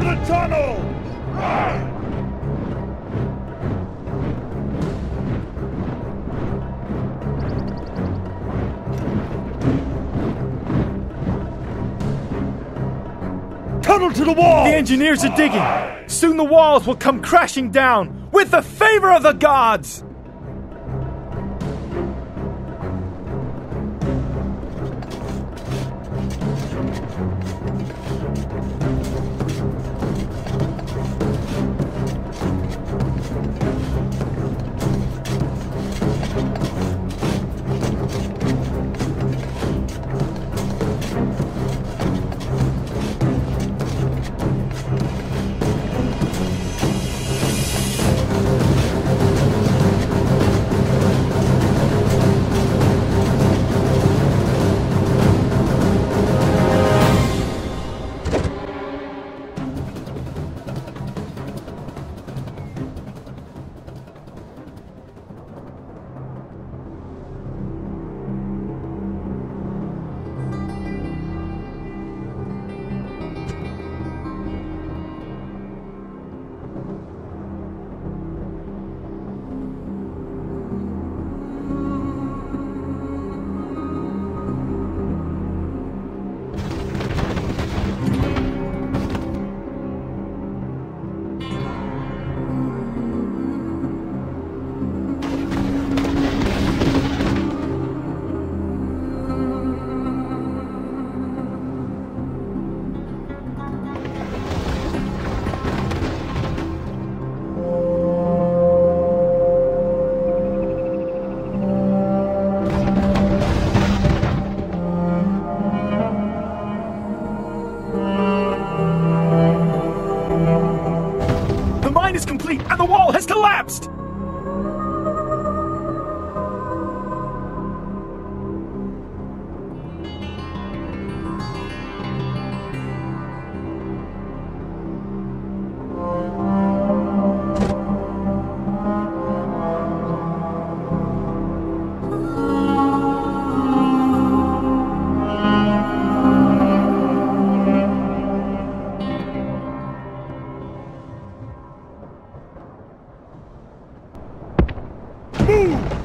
the tunnel! Tunnel to the wall! The engineers are digging. Soon the walls will come crashing down with the favor of the gods. Mine is complete and the wall has collapsed. Move!